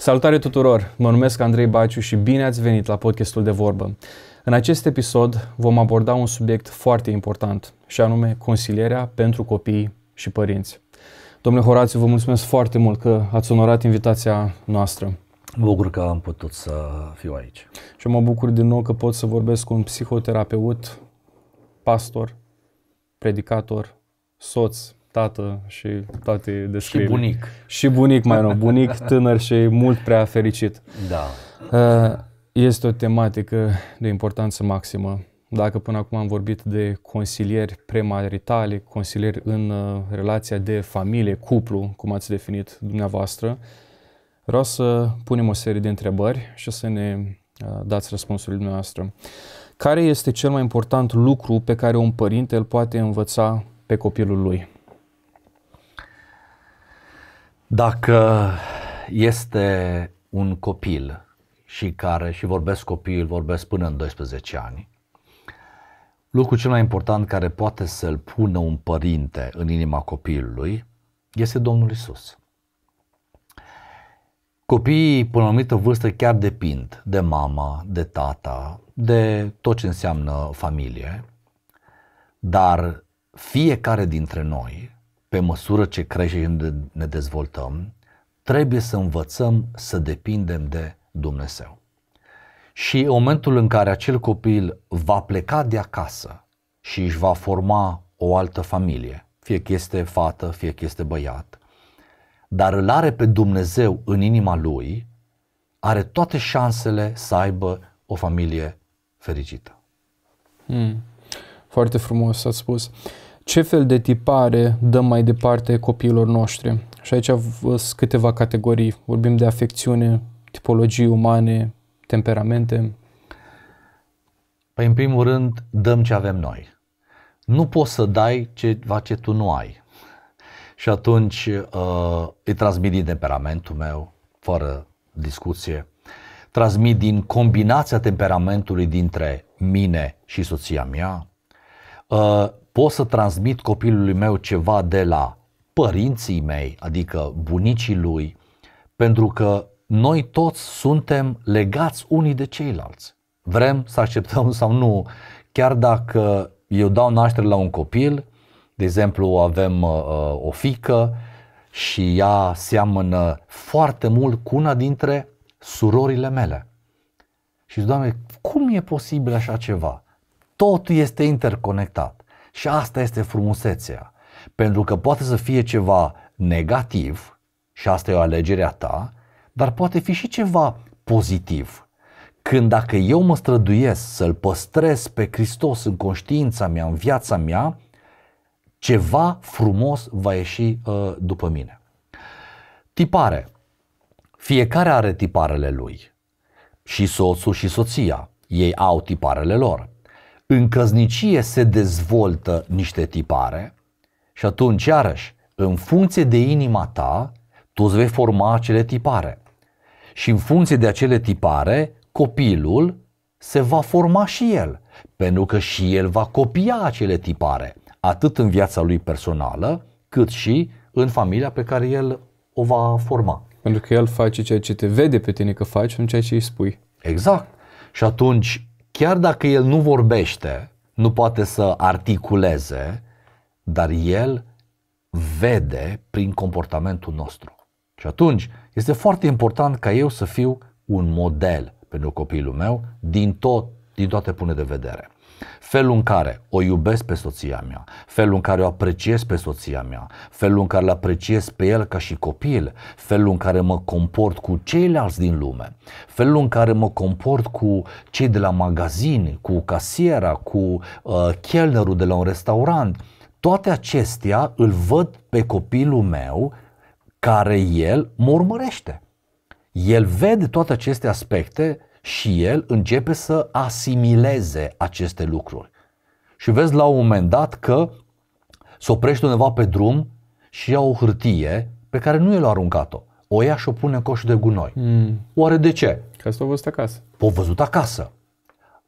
Salutare tuturor! Mă numesc Andrei Baciu și bine ați venit la podcastul de vorbă. În acest episod vom aborda un subiect foarte important și anume consilierea pentru copii și părinți. Domnule Horațiu, vă mulțumesc foarte mult că ați onorat invitația noastră. Mă bucur că am putut să fiu aici. Și mă bucur din nou că pot să vorbesc cu un psihoterapeut, pastor, predicator, soț, tată și toate descrieri. Și bunic. Și bunic mai nou, bunic tânăr și mult prea fericit. Da. Uh, este o tematică de importanță maximă. Dacă până acum am vorbit de consilieri premaritale, consilieri în uh, relația de familie, cuplu, cum ați definit dumneavoastră, vreau să punem o serie de întrebări și să ne uh, dați răspunsurile dumneavoastră. Care este cel mai important lucru pe care un părinte îl poate învăța pe copilul lui? Dacă este un copil și care, și vorbesc copil, vorbesc până în 12 ani, lucrul cel mai important care poate să-l pună un părinte în inima copilului este Domnul Isus. Copiii, până la o anumită vârstă, chiar depind de mama, de tata, de tot ce înseamnă familie, dar fiecare dintre noi, pe măsură ce crește și ne dezvoltăm, trebuie să învățăm să depindem de Dumnezeu. Și în momentul în care acel copil va pleca de acasă și își va forma o altă familie, fie că este fată, fie că este băiat, dar îl are pe Dumnezeu în inima lui, are toate șansele să aibă o familie fericită. Hmm. Foarte frumos ați spus. Ce fel de tipare dăm mai departe copiilor noștri? Și aici sunt câteva categorii. Vorbim de afecțiune, tipologii umane, temperamente. Păi în primul rând dăm ce avem noi. Nu poți să dai ceva ce tu nu ai. Și atunci uh, îi transmit din temperamentul meu, fără discuție. Transmit din combinația temperamentului dintre mine și soția mea. Uh, pot să transmit copilului meu ceva de la părinții mei, adică bunicii lui, pentru că noi toți suntem legați unii de ceilalți. Vrem să acceptăm sau nu, chiar dacă eu dau naștere la un copil, de exemplu avem uh, o fică și ea seamănă foarte mult cu una dintre surorile mele. Și zic, Doamne, cum e posibil așa ceva? Totul este interconectat. Și asta este frumusețea. Pentru că poate să fie ceva negativ, și asta e o alegere a ta, dar poate fi și ceva pozitiv. Când dacă eu mă străduiesc să-L păstrez pe Hristos în conștiința mea, în viața mea, ceva frumos va ieși uh, după mine. Tipare. Fiecare are tiparele lui. Și soțul și soția. Ei au tiparele lor. În căznicie se dezvoltă niște tipare și atunci, iarăși, în funcție de inima ta, tu îți vei forma acele tipare. Și în funcție de acele tipare, copilul se va forma și el, pentru că și el va copia acele tipare, atât în viața lui personală, cât și în familia pe care el o va forma. Pentru că el face ceea ce te vede pe tine că faci, nu ceea ce îi spui. Exact. Și atunci, chiar dacă el nu vorbește, nu poate să articuleze, dar el vede prin comportamentul nostru. Și atunci este foarte important ca eu să fiu un model pentru copilul meu din, tot, din toate pune de vedere. Felul în care o iubesc pe soția mea, felul în care o apreciez pe soția mea, felul în care îl apreciez pe el ca și copil, felul în care mă comport cu ceilalți din lume, felul în care mă comport cu cei de la magazin, cu casiera, cu uh, chelnerul de la un restaurant, toate acestea îl văd pe copilul meu care el mă urmărește. El vede toate aceste aspecte și el începe să asimileze aceste lucruri. Și vezi la un moment dat că se oprește undeva pe drum și ia o hârtie pe care nu el a aruncat-o. O ia și o pune în coșul de gunoi. Mm. Oare de ce? Că s-a văzut acasă. O văzut acasă.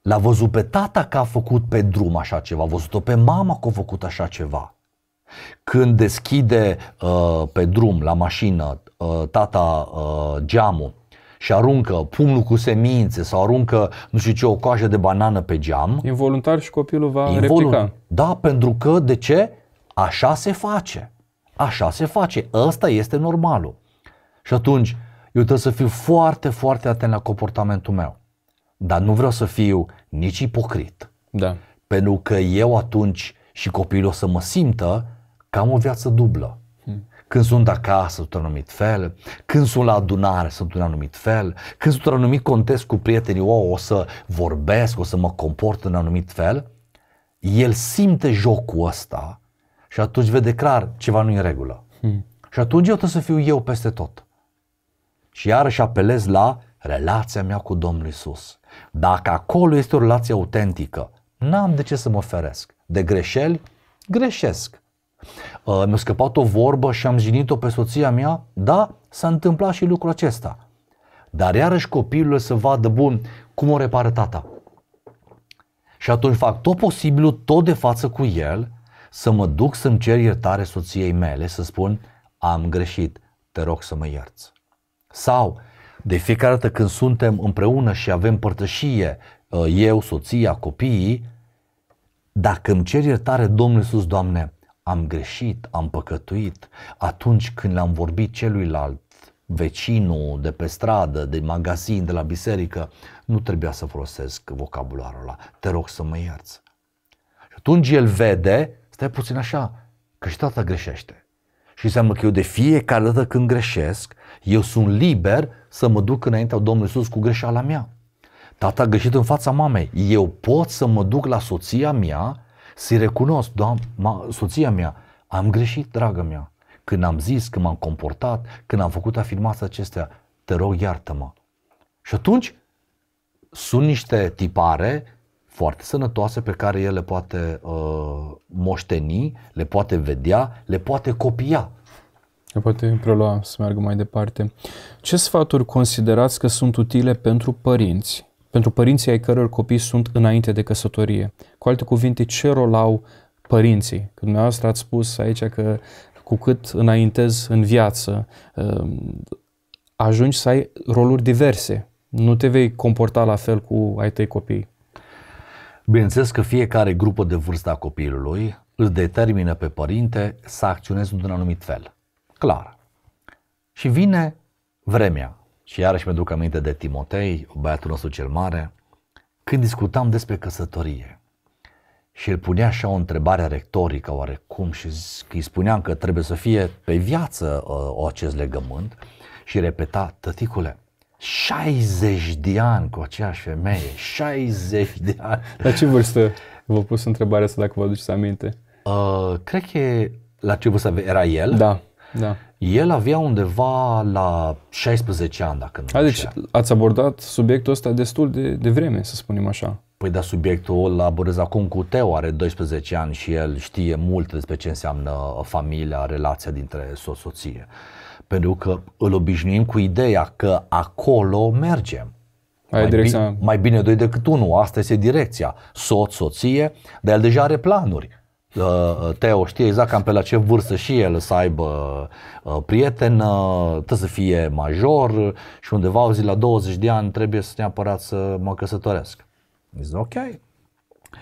L-a văzut pe tata că a făcut pe drum așa ceva, a văzut-o pe mama că a făcut așa ceva. Când deschide uh, pe drum, la mașină, uh, tata uh, geamul și aruncă pumnul cu semințe sau aruncă, nu știu ce, o coajă de banană pe geam. Involuntar și copilul va Involu- replica. Da, pentru că, de ce? Așa se face. Așa se face. Ăsta este normalul. Și atunci, eu trebuie să fiu foarte, foarte atent la comportamentul meu. Dar nu vreau să fiu nici ipocrit. Da. Pentru că eu atunci și copilul o să mă simtă că am o viață dublă. Hmm. Când sunt acasă, sunt un anumit fel, când sunt la adunare, sunt un anumit fel, când sunt un anumit context cu prietenii, o, o să vorbesc, o să mă comport în anumit fel, el simte jocul ăsta și atunci vede clar ceva nu e în regulă. Hmm. Și atunci eu trebuie să fiu eu peste tot. Și iarăși apelez la relația mea cu Domnul Isus. Dacă acolo este o relație autentică, n-am de ce să mă feresc. De greșeli, greșesc. Uh, mi-a scăpat o vorbă și am jignit-o pe soția mea, da, s-a întâmplat și lucrul acesta. Dar iarăși copilul să vadă, bun, cum o repară tata. Și atunci fac tot posibilul, tot de față cu el, să mă duc să-mi cer iertare soției mele, să spun, am greșit, te rog să mă ierți. Sau, de fiecare dată când suntem împreună și avem părtășie, uh, eu, soția, copiii, dacă îmi cer iertare, Domnul Iisus, Doamne, am greșit, am păcătuit, atunci când le-am vorbit celuilalt, vecinul de pe stradă, de magazin, de la biserică, nu trebuia să folosesc vocabularul ăla. Te rog să mă ierți. Și atunci el vede, stai puțin așa, că și tata greșește. Și înseamnă că eu de fiecare dată când greșesc, eu sunt liber să mă duc înaintea Domnului Iisus cu greșeala mea. Tata a greșit în fața mamei. Eu pot să mă duc la soția mea să-i recunosc, doamne, soția mea, am greșit, dragă mea. Când am zis, când m-am comportat, când am făcut afirmații acestea, te rog, iartă-mă. Și atunci sunt niște tipare foarte sănătoase pe care el le poate uh, moșteni, le poate vedea, le poate copia. Le poate prelua să meargă mai departe. Ce sfaturi considerați că sunt utile pentru părinți pentru părinții ai căror copii sunt înainte de căsătorie. Cu alte cuvinte, ce rol au părinții? Când dumneavoastră ați spus aici că cu cât înaintezi în viață, um, ajungi să ai roluri diverse. Nu te vei comporta la fel cu ai tăi copii. Bineînțeles că fiecare grupă de vârstă a copilului îl determină pe părinte să acționeze într-un anumit fel. Clar. Și vine vremea și iarăși mi-aduc aminte de Timotei, băiatul nostru cel mare, când discutam despre căsătorie. Și el punea așa o întrebare retorică oarecum și îi spuneam că trebuie să fie pe viață uh, acest legământ și repeta, tăticule, 60 de ani cu aceeași femeie, 60 de ani. La ce vârstă v-a pus întrebarea asta dacă vă aduceți aminte? Uh, cred că la ce vârstă era el? Da, da. El avea undeva la 16 ani, dacă nu A, deci ați abordat subiectul ăsta destul de, de vreme, să spunem așa. Păi da, subiectul îl abordez acum cu Teo, are 12 ani și el știe mult despre ce înseamnă familia, relația dintre soț-soție. Pentru că îl obișnuim cu ideea că acolo mergem. mai, direcția... bine, mai bine doi decât unul, asta este direcția. Soț, soție, dar el deja are planuri Uh, Teo știe exact cam pe la ce vârstă și el să aibă uh, prieten, trebuie să fie major și undeva au zis la 20 de ani trebuie să neapărat să mă căsătoresc. Zic, ok.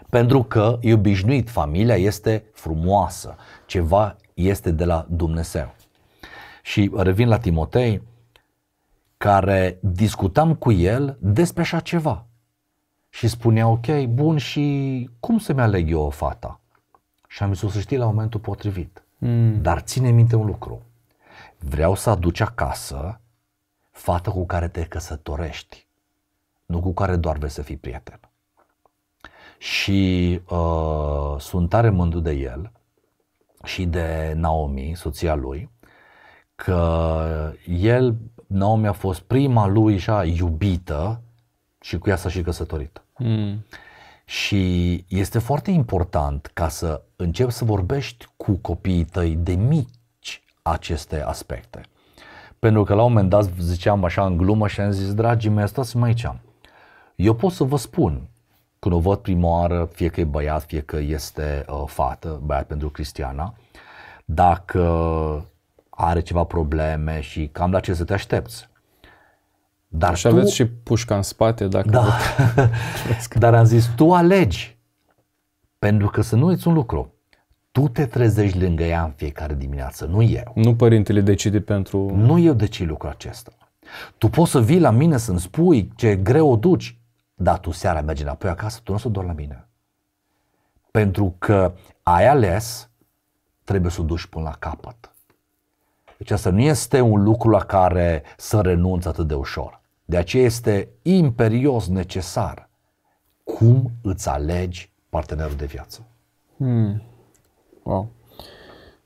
Pentru că e obișnuit, familia este frumoasă, ceva este de la Dumnezeu. Și revin la Timotei, care discutam cu el despre așa ceva. Și spunea, ok, bun, și cum să-mi aleg eu o fata? Și am zis o să știi la momentul potrivit. Mm. Dar ține minte un lucru. Vreau să aduci acasă fată cu care te căsătorești, nu cu care doar vrei să fii prieten. Și uh, sunt tare mândru de el și de Naomi, soția lui, că el, Naomi a fost prima lui așa iubită și cu ea s-a și căsătorit. Mm. Și este foarte important ca să începi să vorbești cu copiii tăi de mici aceste aspecte. Pentru că la un moment dat ziceam așa în glumă și am zis, dragii mei, stați mai aici. Eu pot să vă spun, când o văd prima oară, fie că e băiat, fie că este uh, fată, băiat pentru Cristiana, dacă are ceva probleme și cam la ce să te aștepți. Dar și aveți și pușca în spate dacă da. Dar am zis, tu alegi. Pentru că să nu uiți un lucru. Tu te trezești lângă ea în fiecare dimineață, nu eu. Nu părintele decide pentru... Nu eu decid lucrul acesta. Tu poți să vii la mine să-mi spui ce greu o duci, dar tu seara mergi înapoi acasă, tu nu o să doar la mine. Pentru că ai ales, trebuie să o duci până la capăt. Deci asta nu este un lucru la care să renunți atât de ușor. De aceea este imperios necesar cum îți alegi partenerul de viață. Hmm. Wow.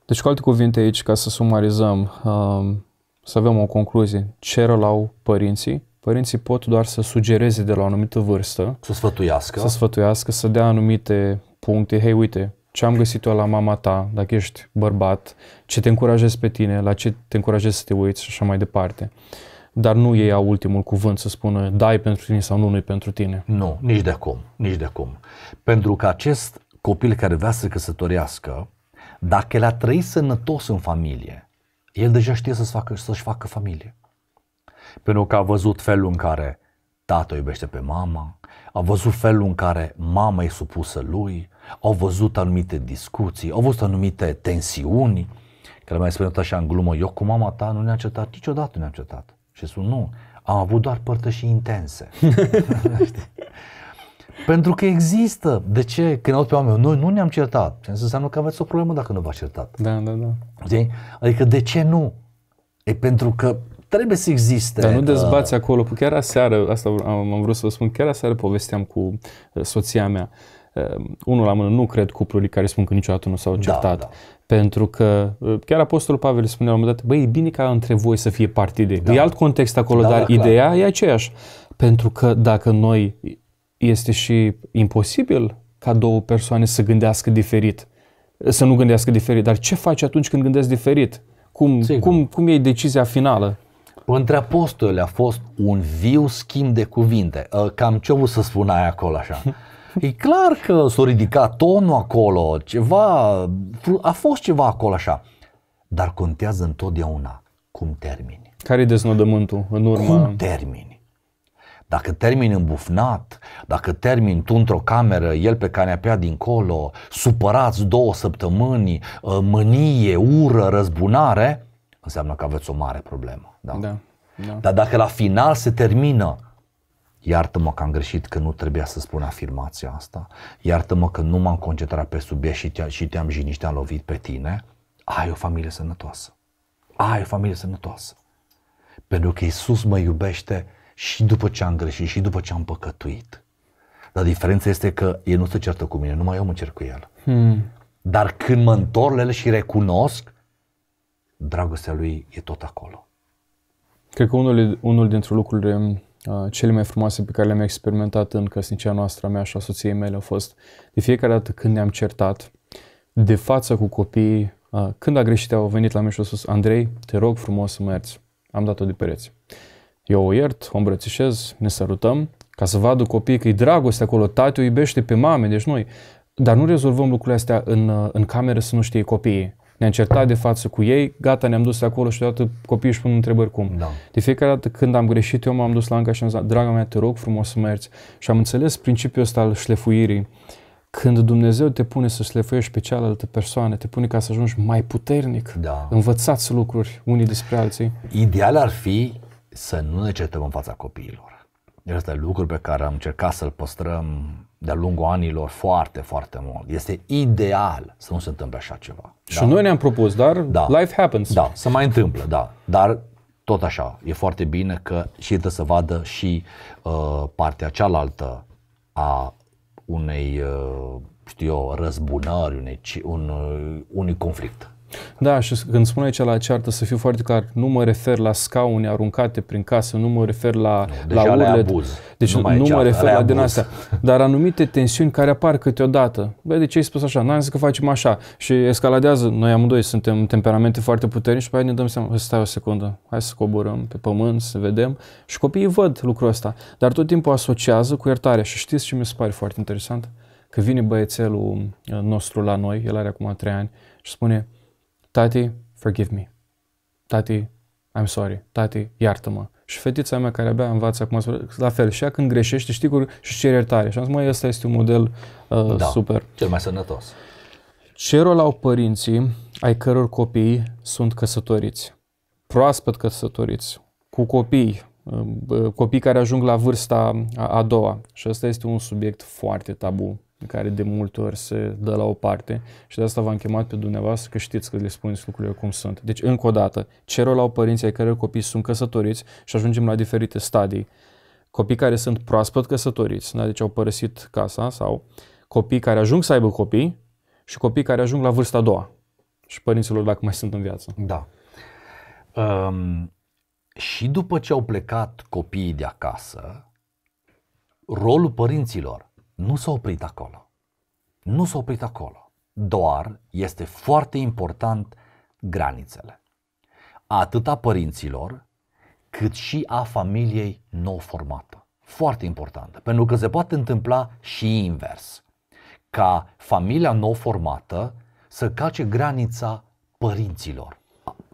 Deci, cu alte cuvinte aici, ca să sumarizăm, um, să avem o concluzie. Ce rău au părinții? Părinții pot doar să sugereze de la o anumită vârstă. Să sfătuiască. Să sfătuiască, să dea anumite puncte. Hei, uite, ce am găsit eu la mama ta, dacă ești bărbat, ce te încurajezi pe tine, la ce te încurajezi să te uiți și așa mai departe. Dar nu ei au ultimul cuvânt să spună dai pentru tine sau nu nu pentru tine. Nu, nici de cum, nici de cum. Pentru că acest copil care vrea să căsătorească, dacă el a trăit sănătos în familie, el deja știe să-și facă, să-și facă familie. Pentru că a văzut felul în care tata iubește pe mama, a văzut felul în care mama e supusă lui, au văzut anumite discuții, au văzut anumite tensiuni, care mai spune așa în glumă, eu cu mama ta nu ne-am certat, niciodată nu ne-am certat. Și spun, nu, am avut doar părtășii intense. Pentru că există. De ce? Când aud pe oameni, noi nu ne-am certat. Ce înseamnă că aveți o problemă dacă nu v-ați certat. Da, da, da. Știi? Adică de ce nu? E pentru că trebuie să existe. Dar nu dezbați uh... acolo. Chiar aseară, asta am, am vrut să vă spun, chiar aseară povesteam cu uh, soția mea. Uh, unul la mână, nu cred cuplurile care spun că niciodată nu s-au da, certat. Da, da. Pentru că uh, chiar Apostolul Pavel spunea la un moment dat, băi, e bine ca între voi să fie partide. Da. E alt context acolo, da, dar da, ideea clar. e aceeași. Pentru că dacă noi este și imposibil ca două persoane să gândească diferit, să nu gândească diferit. Dar ce faci atunci când gândesc diferit? Cum, cum, cum e decizia finală? Între apostoli a fost un viu schimb de cuvinte. Ă, cam ce o să spun aia acolo așa. E clar că s-a ridicat tonul acolo, ceva, a fost ceva acolo așa. Dar contează întotdeauna cum termini. Care e deznodământul în urma? Cum termini? Dacă termin îmbufnat, dacă termin tu într-o cameră, el pe canapea dincolo, supărați două săptămâni, ă, mânie, ură, răzbunare, înseamnă că aveți o mare problemă. Da? Da, da. Dar dacă la final se termină, iartă-mă că am greșit că nu trebuia să spun afirmația asta, iartă-mă că nu m-am concentrat pe subiect și, te- și te-am jignit și te-am lovit pe tine, ai o familie sănătoasă. Ai o familie sănătoasă. Pentru că Isus mă iubește și după ce am greșit și după ce am păcătuit. Dar diferența este că el nu se certă cu mine, numai eu mă cer cu el. Hmm. Dar când mă întorc la el și recunosc, dragostea lui e tot acolo. Cred că unul, unul dintre lucrurile uh, cele mai frumoase pe care le-am experimentat în căsnicia noastră, a mea și a soției mele, a fost de fiecare dată când ne-am certat, de față cu copiii, uh, când a greșit, au venit la mine și au spus, Andrei, te rog frumos să mergi. Am dat-o de pereți. Eu o iert, o îmbrățișez, ne sărutăm, ca să vadă copiii că e dragoste acolo, tati o iubește pe mame, deci noi. Dar nu rezolvăm lucrurile astea în, în cameră să nu știe copiii. Ne-am certat de față cu ei, gata, ne-am dus acolo și deodată copiii își pun întrebări cum. Da. De fiecare dată când am greșit, eu m-am dus la Anca și am zis, draga mea, te rog frumos să mergi. Și am înțeles principiul ăsta al șlefuirii. Când Dumnezeu te pune să șlefuiești pe cealaltă persoană, te pune ca să ajungi mai puternic. Da. Învățați lucruri unii despre alții. Ideal ar fi să nu ne certăm în fața copiilor. Este lucruri pe care am încercat să-l păstrăm de-a lungul anilor foarte, foarte mult. Este ideal să nu se întâmple așa ceva. Și da? noi ne-am propus, dar da. life happens. Da, se mai întâmplă, da. Dar tot așa, e foarte bine că și trebuie să vadă și uh, partea cealaltă a unei, uh, știu eu, răzbunări, unei, un, uh, unui conflict. Da, și când spun aici la ceartă, să fiu foarte clar, nu mă refer la scaune aruncate prin casă, nu mă refer la, nu, la urlet. Deci nu, nu mă refer la din astea. Dar anumite tensiuni care apar câteodată. Băi, de ce ai spus așa? N-am zis că facem așa. Și escaladează, noi amândoi suntem temperamente foarte puternici și pe aia ne dăm seama, stai o secundă, hai să coborăm pe pământ, să vedem. Și copiii văd lucrul ăsta. Dar tot timpul asociază cu iertarea. Și știți ce mi se pare foarte interesant? Că vine băiețelul nostru la noi, el are acum trei ani, și spune, Tati, forgive me. Tati, I'm sorry. Tati, iartă-mă. Și fetița mea care abia învață acum, la fel, și ea când greșește, știi cum și cere iertare. Și am zis, măi, ăsta este un model uh, da, super. cel mai sănătos. Ce rol au părinții ai căror copii sunt căsătoriți? Proaspăt căsătoriți, cu copii, uh, copii care ajung la vârsta a, a doua. Și ăsta este un subiect foarte tabu care de multe ori se dă la o parte și de asta v-am chemat pe dumneavoastră că știți că le spuneți lucrurile cum sunt. Deci, încă o dată, ce rol au părinții ai căror copii sunt căsătoriți și ajungem la diferite stadii. Copii care sunt proaspăt căsătoriți, da? deci au părăsit casa sau copii care ajung să aibă copii și copii care ajung la vârsta a doua și părinților dacă mai sunt în viață. Da. Um, și după ce au plecat copiii de acasă, rolul părinților nu s-a oprit acolo. Nu s-a oprit acolo. Doar este foarte important granițele. Atât a părinților, cât și a familiei nou formată. Foarte importantă, pentru că se poate întâmpla și invers. Ca familia nou formată să cace granița părinților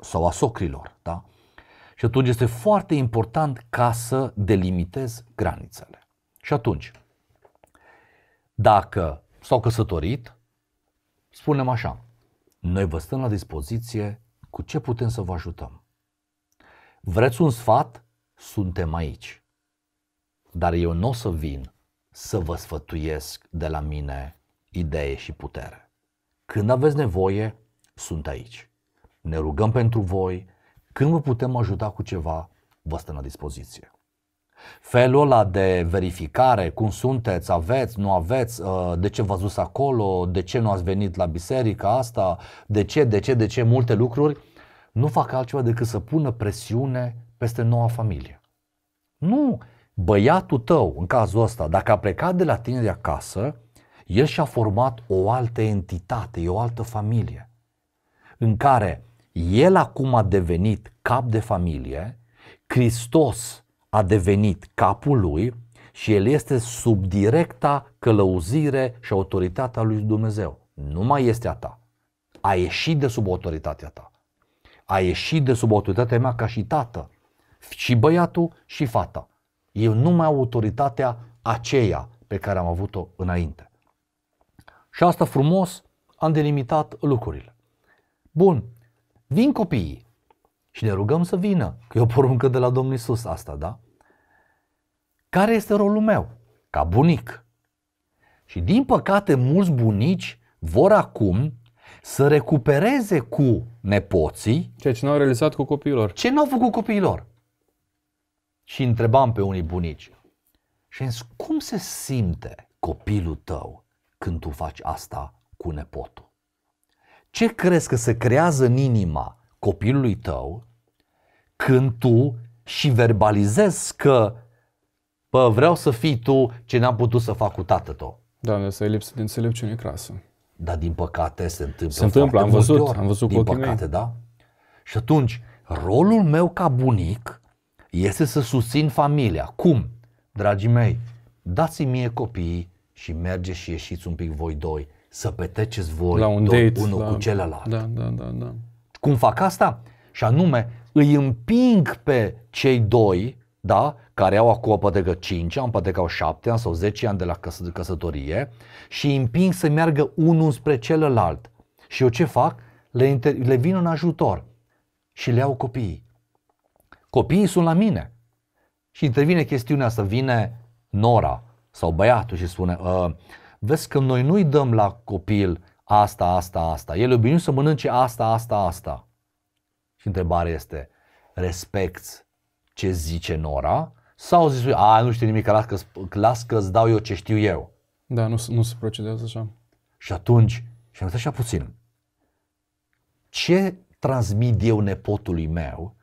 sau a socrilor. Da? Și atunci este foarte important ca să delimitezi granițele. Și atunci, dacă s-au căsătorit, spunem așa, noi vă stăm la dispoziție cu ce putem să vă ajutăm. Vreți un sfat? Suntem aici. Dar eu nu o să vin să vă sfătuiesc de la mine idee și putere. Când aveți nevoie, sunt aici. Ne rugăm pentru voi. Când vă putem ajuta cu ceva, vă stăm la dispoziție. Felul ăla de verificare, cum sunteți, aveți, nu aveți, uh, de ce v-ați dus acolo, de ce nu ați venit la biserica asta, de ce, de ce, de ce, multe lucruri, nu fac altceva decât să pună presiune peste noua familie. Nu, băiatul tău, în cazul ăsta, dacă a plecat de la tine de acasă, el și-a format o altă entitate, o altă familie, în care el acum a devenit cap de familie, Hristos a devenit capul lui și el este sub directa călăuzire și autoritatea lui Dumnezeu. Nu mai este a ta. A ieșit de sub autoritatea ta. A ieșit de sub autoritatea mea ca și tată. Și băiatul și fata. Eu nu mai am autoritatea aceea pe care am avut-o înainte. Și asta frumos am delimitat lucrurile. Bun, vin copiii. Și ne rugăm să vină, că e o poruncă de la Domnul Isus asta, da? Care este rolul meu? Ca bunic. Și din păcate mulți bunici vor acum să recupereze cu nepoții ceea ce n-au realizat cu copiilor. Ce n-au făcut copiilor? Și întrebam pe unii bunici. Și zis, cum se simte copilul tău când tu faci asta cu nepotul? Ce crezi că se creează în inima copilului tău când tu și verbalizezi că Bă, vreau să fii tu ce n-am putut să fac cu tatăl tău. Da, asta e lipsă de înțelepciune crasă. Dar din păcate se întâmplă Se întâmplă, am văzut, ori, am văzut din cu păcate, mei. da? Și atunci, rolul meu ca bunic este să susțin familia. Cum? Dragii mei, dați-mi mie copiii și mergeți și ieșiți un pic voi doi să petreceți voi la un doi, date, unul la... cu celălalt. Da, da, da, da. Cum fac asta? Și anume, îi împing pe cei doi, da, care au acum poate că 5 ani, poate că au 7 ani sau 10 ani de la căs- căsătorie și îi împing să meargă unul spre celălalt. Și eu ce fac? Le, inter- le vin în ajutor și le iau copiii. Copiii sunt la mine. Și intervine chestiunea asta, vine nora sau băiatul și spune, ă, vezi că noi nu-i dăm la copil asta, asta, asta. El e obișnuit să mănânce asta, asta, asta. Și întrebarea este, respecti ce zice Nora sau zis, a, nu știu nimic, las că, las că îți dau eu ce știu eu. Da, nu, nu se procedează așa. Și atunci, și am zis așa puțin, ce transmit eu nepotului meu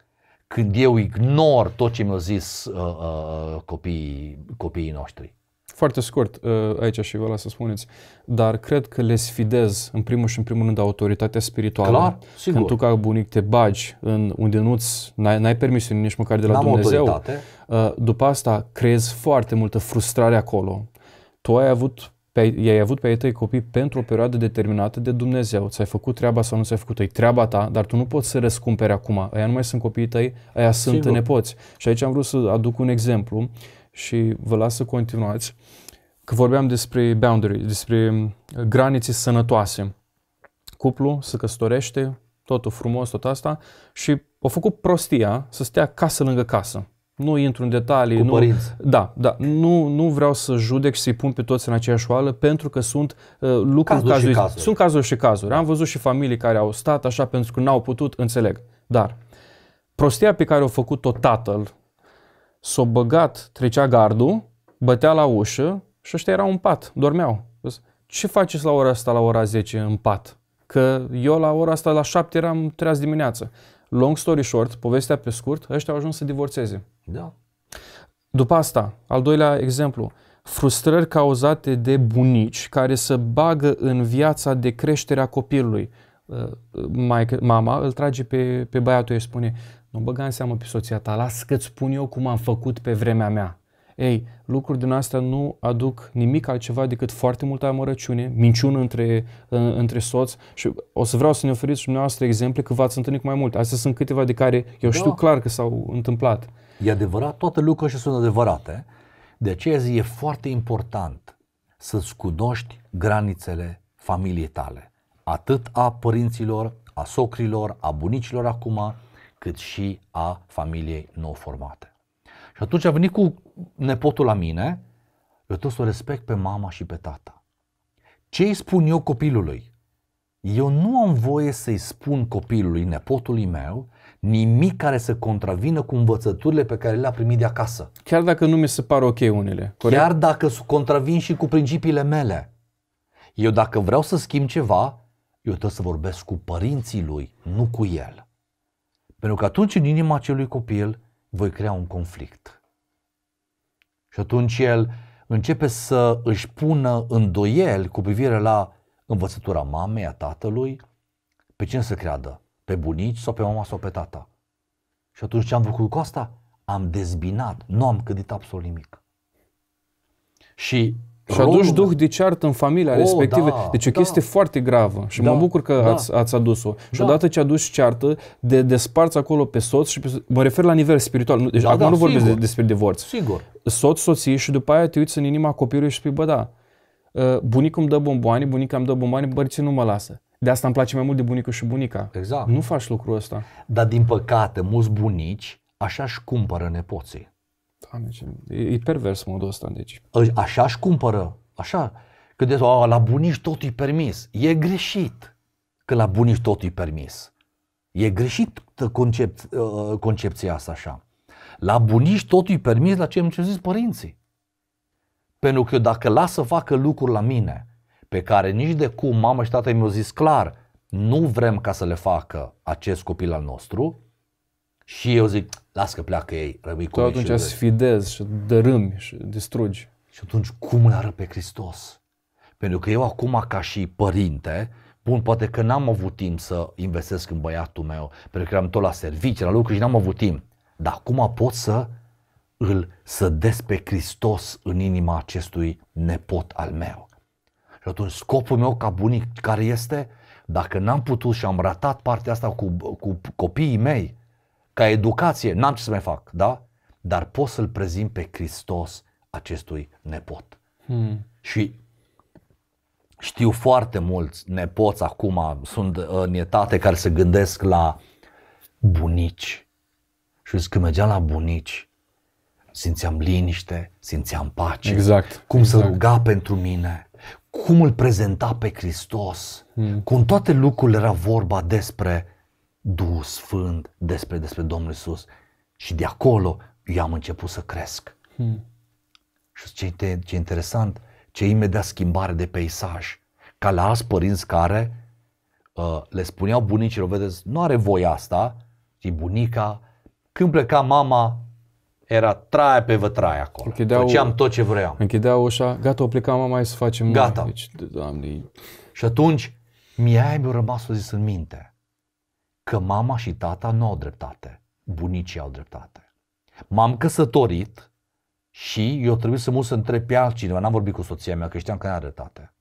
când eu ignor tot ce mi-au zis uh, uh, copiii, copiii noștri? Foarte scurt, uh, aici și vă las să spuneți, dar cred că le sfidez în primul și în primul rând autoritatea spirituală. Clar, sigur. Când tu ca bunic te bagi în unde nu-ți, n-ai, n-ai permisiune nici măcar de la N-am Dumnezeu, autoritate. uh, după asta creezi foarte multă frustrare acolo. Tu ai avut pe, i-ai avut pe ai tăi copii pentru o perioadă determinată de Dumnezeu. Ți-ai făcut treaba sau nu ți-ai făcut-o. E treaba ta, dar tu nu poți să răscumperi acum. Aia nu mai sunt copiii tăi, aia sunt Sigur. nepoți. Și aici am vrut să aduc un exemplu și vă las să continuați. Că vorbeam despre boundary, despre granițe sănătoase. Cuplu se căsătorește, totul frumos, tot asta, și a făcut prostia să stea casă lângă casă. Nu intru în detalii. Cu nu, părinți. Da, da. Nu, nu vreau să judec și să-i pun pe toți în aceeași oală pentru că sunt uh, lucruri cazuri cazuri. Și cazuri. Sunt cazuri și cazuri. Am văzut și familii care au stat așa pentru că n-au putut, înțeleg. Dar prostia pe care o făcut-o tatăl, s-o băgat, trecea gardul, bătea la ușă și ăștia erau în pat, dormeau. Ce faceți la ora asta, la ora 10 în pat? Că eu la ora asta, la 7 eram treaz dimineață. Long story short, povestea pe scurt, ăștia au ajuns să divorțeze. Da. După asta, al doilea exemplu, frustrări cauzate de bunici care să bagă în viața de creștere a copilului. Uh, Maică, mama îl trage pe, pe băiatul și spune nu băga în seamă pe soția ta, las că-ți spun eu cum am făcut pe vremea mea. Ei, lucruri din astea nu aduc nimic altceva decât foarte multă amărăciune, minciună între, între soț și o să vreau să ne oferiți și dumneavoastră exemple că v-ați întâlnit cu mai multe. Astea sunt câteva de care eu da. știu clar că s-au întâmplat. E adevărat, toate lucrurile sunt adevărate. De aceea zi, e foarte important să-ți cunoști granițele familiei tale. Atât a părinților, a socrilor, a bunicilor acum, cât și a familiei nou formate. Și atunci a venit cu nepotul la mine, eu trebuie să o respect pe mama și pe tata. Ce îi spun eu copilului? Eu nu am voie să-i spun copilului, nepotului meu, nimic care să contravină cu învățăturile pe care le-a primit de acasă. Chiar dacă nu mi se par ok unele. Corect? Chiar dacă contravin și cu principiile mele. Eu dacă vreau să schimb ceva, eu trebuie să vorbesc cu părinții lui, nu cu el. Pentru că atunci în inima acelui copil voi crea un conflict. Și atunci el începe să își pună îndoieli cu privire la învățătura mamei, a tatălui, pe cine să creadă, pe bunici sau pe mama sau pe tata. Și atunci ce am făcut cu asta? Am dezbinat, nu am cădit absolut nimic. Și și aduci duh de ceartă în familia oh, respectivă. Da, deci o chestie da. foarte gravă și da, mă bucur că da. ați, ați adus-o. Și da. odată ce aduci ceartă, de desparți acolo pe soț și pe, mă refer la nivel spiritual. Deci da, acum da, nu vorbesc de, despre divorț. Sigur. Soț, soție și după aia te uiți în inima copilului și spui, bă da, uh, bunicul îmi dă bomboane, bunica îmi dă bomboane, băriții nu mă lasă. De asta îmi place mai mult de bunicul și bunica. Exact. Nu faci lucrul ăsta. Dar din păcate, mulți bunici așa își cumpără nepoții. Doamne, ce... e, e pervers modul ăsta, deci. Așa își cumpără Așa, că de a, la bunici totul e permis. E greșit că la bunici totul e permis. E greșit concep, uh, concepția asta așa. La bunici totul e permis la ce îmi zis părinții. Pentru că dacă las să facă lucruri la mine, pe care nici de cum mama și tata mi-au zis clar, nu vrem ca să le facă acest copil al nostru, și eu zic, las că pleacă ei, rămâi cu Tu atunci sfidezi și dărâmi și distrugi. Și atunci cum îl arăt pe Hristos? Pentru că eu acum ca și părinte, bun, poate că n-am avut timp să investesc în băiatul meu, pentru că eram tot la servicii, la lucruri și n-am avut timp. Dar acum pot să îl sădesc pe Hristos în inima acestui nepot al meu. Și atunci scopul meu ca bunic care este, dacă n-am putut și am ratat partea asta cu, cu copiii mei, ca educație, n-am ce să mai fac, da? Dar pot să-L prezint pe Hristos acestui nepot. Hmm. Și știu foarte mulți nepoți acum, sunt uh, nietate care se gândesc la bunici. Și zic, când mergeam la bunici, simțeam liniște, simțeam pace. Exact. Cum exact. să ruga pentru mine, cum îl prezenta pe Hristos, hmm. cum toate lucrurile era vorba despre Duhul Sfânt, despre, despre Domnul Isus. Și de acolo eu am început să cresc. Hmm. Și ce, ce interesant, ce imediat schimbare de peisaj. Ca la alți părinți care uh, le spuneau bunicilor, vedeți, nu are voie asta, și bunica, când pleca mama, era traia pe vătraia acolo. Închideau, Făceam tot ce vreau. Închideau ușa, gata, o pleca mama, să facem Gata. Noi. Deci, doamne... Și atunci, mie mi-a rămas o zis în minte că mama și tata nu au dreptate, bunicii au dreptate. M-am căsătorit Și eu trebuie să mă să întreb pe altcineva, n-am vorbit cu soția mea, că știam că n-are dreptate.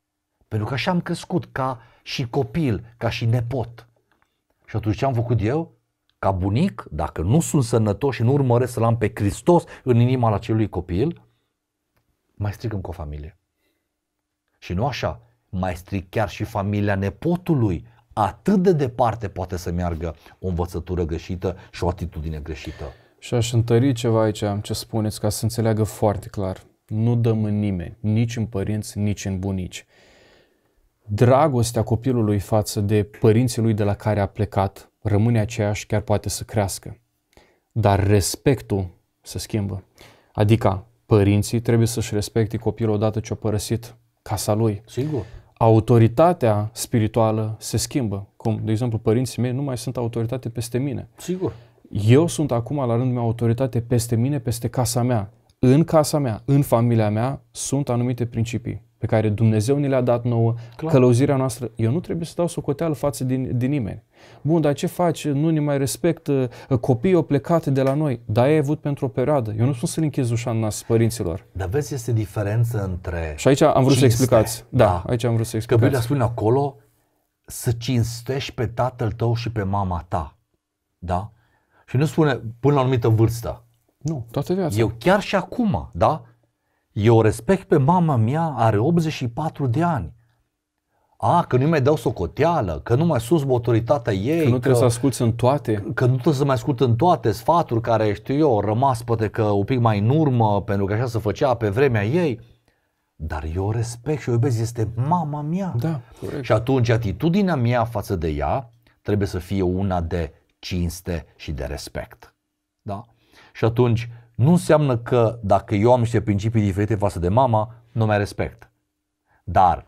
Pentru că așa am crescut, ca și copil, ca și nepot. Și atunci ce am făcut eu? Ca bunic, dacă nu sunt sănătos și nu urmăresc să-L am pe Hristos în inima acelui copil, mai strigăm cu o familie. Și nu așa, mai stric chiar și familia nepotului. Atât de departe poate să meargă o învățătură greșită și o atitudine greșită. Și aș întări ceva aici, ce spuneți, ca să înțeleagă foarte clar. Nu dăm în nimeni, nici în părinți, nici în bunici. Dragostea copilului față de părinții lui de la care a plecat rămâne aceeași, chiar poate să crească. Dar respectul se schimbă. Adică părinții trebuie să-și respecte copilul odată ce a părăsit casa lui. Sigur. Autoritatea spirituală se schimbă. Cum, de exemplu, părinții mei nu mai sunt autoritate peste mine. Sigur. Eu sunt acum la rândul meu autoritate peste mine, peste casa mea. În casa mea, în familia mea, sunt anumite principii pe care Dumnezeu ni le-a dat nouă, Clar. călăuzirea noastră. Eu nu trebuie să dau socoteală față din, din nimeni. Bun, dar ce faci? Nu ne mai respectă, copiii au plecat de la noi. Da, ai avut pentru o perioadă. Eu nu spun să-l închizi ușa în nas părinților. Dar vezi, este diferență între Și aici am vrut cinste. să explicați. Da, da, aici am vrut să explicați. Că Biblia spune acolo să cinstești pe tatăl tău și pe mama ta. Da? Și nu spune până la o anumită vârstă. Nu, toată viața. Eu chiar și acum, da? Eu respect pe mama mea, are 84 de ani. A, că nu mai dau socoteală, că nu mai sus autoritatea ei. Că nu trebuie că, să asculți în toate. Că nu trebuie să mai ascult în toate sfaturi care, știu eu, au rămas poate că un pic mai în urmă, pentru că așa se făcea pe vremea ei. Dar eu respect și o iubesc, este mama mea. Da, corect. Și atunci atitudinea mea față de ea trebuie să fie una de cinste și de respect. Da? Și atunci nu înseamnă că dacă eu am niște principii diferite față de mama, nu mai respect. Dar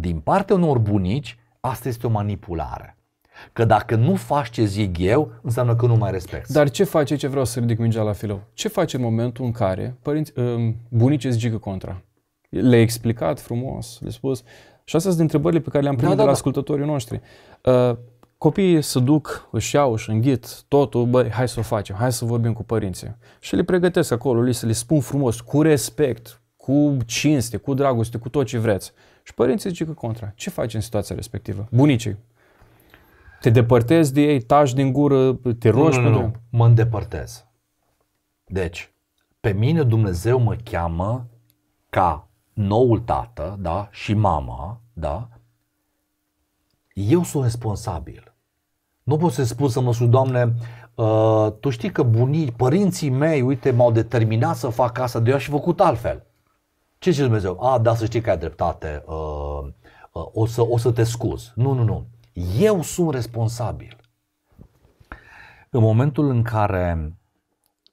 din partea unor bunici, asta este o manipulare. Că dacă nu faci ce zic eu, înseamnă că nu mai respecti. Dar ce face, ce vreau să ridic mingea la filou? Ce face în momentul în care părinți, uh, bunicii îți gică contra? Le-ai explicat frumos, le-ai spus. Și astea sunt întrebările pe care le-am primit da, da, de la da. ascultătorii noștri. Uh, copiii se duc, își iau, își înghit totul, băi, hai să o facem, hai să vorbim cu părinții. Și le pregătesc acolo, li să le spun frumos, cu respect, cu cinste, cu dragoste, cu tot ce vreți. Și părinții zic că contra. Ce faci în situația respectivă? Bunicii. Te depărtezi de ei, tași din gură, te rogi nu, nu, nu. Mă îndepărtez. Deci, pe mine Dumnezeu mă cheamă ca noul tată, da, și mama, da, eu sunt responsabil. Nu pot să spun să mă spun, Doamne, uh, tu știi că bunii, părinții mei, uite, m-au determinat să fac asta, de eu și făcut altfel. Ce zice Dumnezeu? A, da, să știi că ai dreptate, uh, uh, o, să, o să te scuz. Nu, nu, nu. Eu sunt responsabil. În momentul în care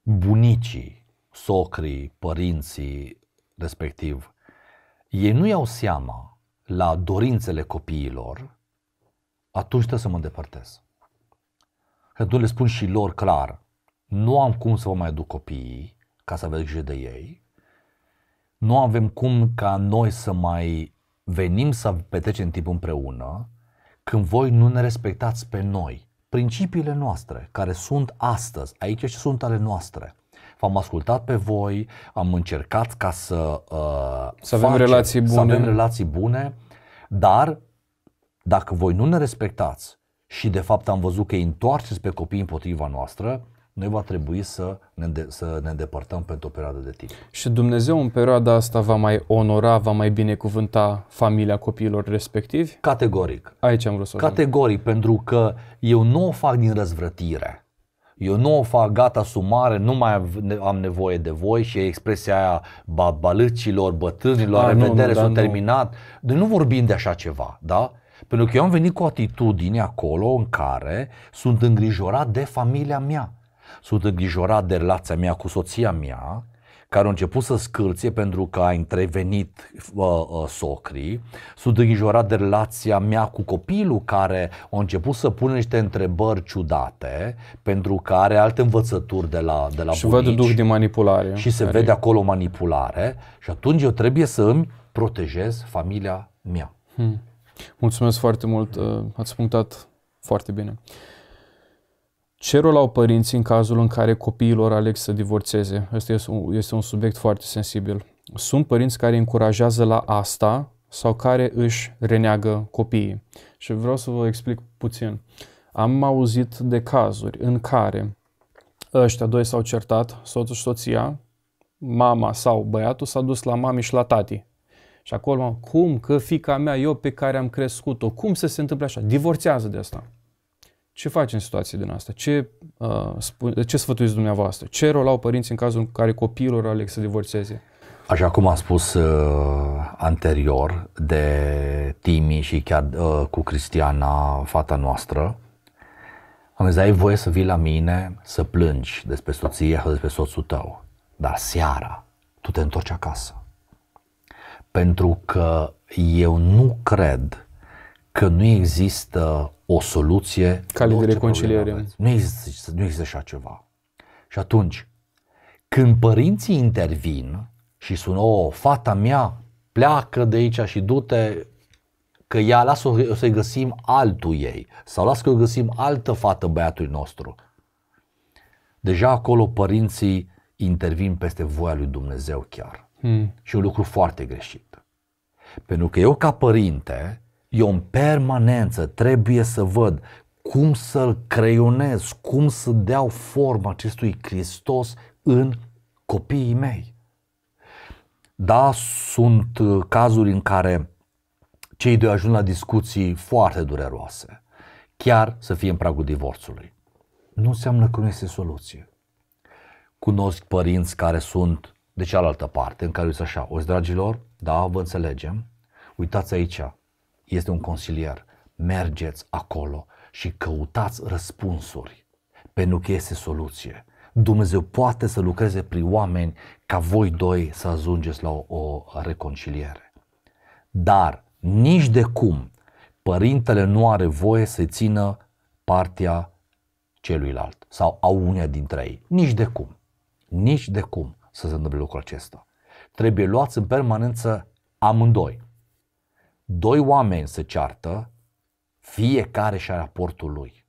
bunicii, socrii, părinții, respectiv, ei nu iau seama la dorințele copiilor, atunci trebuie să mă îndepărtez. Și atunci le spun și lor clar, nu am cum să vă mai duc copiii ca să aveți grijă de ei, nu avem cum ca noi să mai venim să petrecem timp împreună când voi nu ne respectați pe noi. Principiile noastre, care sunt astăzi, aici și sunt ale noastre. V-am ascultat pe voi, am încercat ca să, uh, să avem facem, relații bune. Să avem relații bune, dar dacă voi nu ne respectați și de fapt am văzut că îi întoarceți pe copii împotriva noastră, noi va trebui să ne, de, să ne îndepărtăm pentru o perioadă de timp. Și Dumnezeu în perioada asta va mai onora, va mai binecuvânta familia copiilor respectivi? Categoric. Aici am vrut să Categoric, pentru că eu nu o fac din răzvrătire. Eu nu o fac gata sumare, nu mai am nevoie de voi și expresia aia balâcilor, bătrânilor, revedere, s-a terminat. Deci nu vorbim de așa ceva, da? Pentru că eu am venit cu o atitudine acolo în care sunt îngrijorat de familia mea. Sunt îngrijorat de relația mea cu soția mea, care au început să scârție pentru că a intervenit uh, uh, socrii. Sunt îngrijorat de relația mea cu copilul care a început să pună niște întrebări ciudate pentru că are alte învățături de la, de la Și bunici, văd duh de manipulare. Și se vede acolo manipulare și atunci eu trebuie să îmi protejez familia mea. Hmm. Mulțumesc foarte mult, uh, ați punctat foarte bine. Ce rol au părinții în cazul în care copiilor aleg să divorțeze? Este un, este un subiect foarte sensibil. Sunt părinți care încurajează la asta sau care își reneagă copiii. Și vreau să vă explic puțin. Am auzit de cazuri în care ăștia doi s-au certat, soțul și soția, mama sau băiatul s-a dus la mami și la tati. Și acolo, cum că fica mea, eu pe care am crescut-o, cum să se întâmple așa? Divorțează de asta. Ce faci în situații din asta? Ce, uh, ce sfătuiți dumneavoastră? Ce rol au părinții în cazul în care copiilor aleg să divorțeze? Așa cum am spus uh, anterior de Timi și chiar uh, cu Cristiana, fata noastră, am zis, ai voie să vii la mine să plângi despre soție sau despre soțul tău, dar seara tu te întorci acasă. Pentru că eu nu cred că nu există o soluție. Cale de reconciliere. Nu există, nu există așa ceva. Și atunci, când părinții intervin și sună, o, fata mea, pleacă de aici și du-te, că ea, lasă o să-i găsim altul ei, sau lasă că o găsim altă fată băiatului nostru. Deja acolo părinții intervin peste voia lui Dumnezeu chiar. Hmm. Și un lucru foarte greșit. Pentru că eu ca părinte eu în permanență trebuie să văd cum să-l creionez, cum să deau formă acestui Hristos în copiii mei. Da, sunt uh, cazuri în care cei doi ajung la discuții foarte dureroase, chiar să fie în pragul divorțului. Nu înseamnă că nu este soluție. Cunosc părinți care sunt de cealaltă parte, în care sunt așa, oți dragilor, da, vă înțelegem, uitați aici, este un consilier. Mergeți acolo și căutați răspunsuri, pentru că este soluție. Dumnezeu poate să lucreze prin oameni ca voi doi să ajungeți la o, o reconciliere. Dar nici de cum părintele nu are voie să țină partea celuilalt sau a uneia dintre ei. Nici de cum. Nici de cum să se întâmple lucrul acesta. Trebuie luați în permanență amândoi doi oameni se ceartă, fiecare și are aportul lui.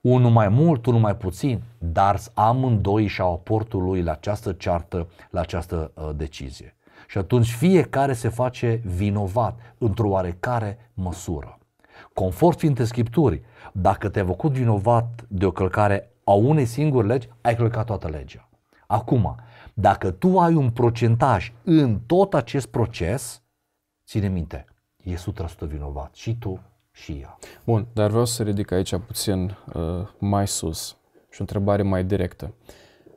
Unul mai mult, unul mai puțin, dar amândoi și-au aportul lui la această ceartă, la această uh, decizie. Și atunci fiecare se face vinovat într-o oarecare măsură. Conform Sfinte Scripturii, dacă te-ai făcut vinovat de o călcare a unei singuri legi, ai călcat toată legea. Acum, dacă tu ai un procentaj în tot acest proces, ține minte, e 100% vinovat. Și tu și ea. Bun, dar vreau să ridic aici puțin uh, mai sus și o întrebare mai directă.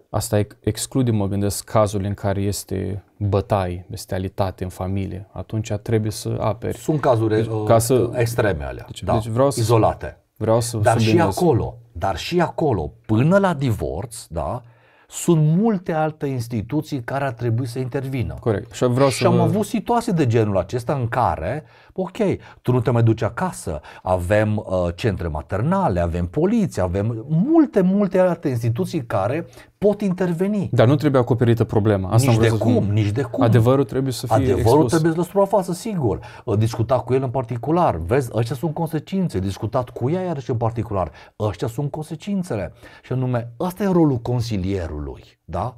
Asta exclude, mă gândesc, cazul în care este bătai, bestialitate în familie. Atunci trebuie să aperi. Sunt cazuri deci, uh, ca să... extreme alea, deci, da, deci vreau să, izolate. Vreau să dar și acolo, dar și acolo, până la divorț, da, sunt multe alte instituții care ar trebui să intervină. Corect. Și, vreau și să am vă... avut situații de genul acesta în care, ok, tu nu te mai duci acasă, avem uh, centre maternale, avem poliție, avem multe, multe alte instituții care pot interveni. Dar nu trebuie acoperită problema. Asta nici de cum, cum, nici de cum. Adevărul trebuie să fie Adevărul expus. trebuie să la față, sigur. Discuta cu el în particular. Vezi, ăștia sunt consecințe. Discutat cu ea iarăși în particular. Ăștia sunt consecințele. Și anume, ăsta e rolul consilierului. Da?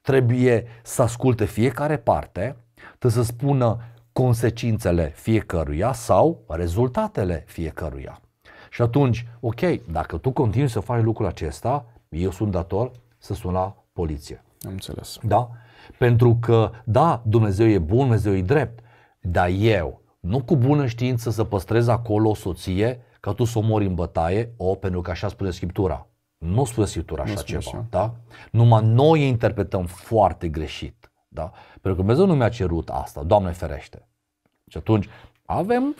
Trebuie să asculte fiecare parte, trebuie să spună consecințele fiecăruia sau rezultatele fiecăruia. Și atunci, ok, dacă tu continui să faci lucrul acesta, eu sunt dator să sun la poliție. Am înțeles. Da? Pentru că, da, Dumnezeu e bun, Dumnezeu e drept, dar eu, nu cu bună știință să păstrez acolo o soție ca tu să o mori în bătaie, o, pentru că așa spune Scriptura. Nu spune Scriptura așa ceva, așa. da? Numai noi interpretăm foarte greșit, da? Pentru că Dumnezeu nu mi-a cerut asta, Doamne ferește. Și atunci avem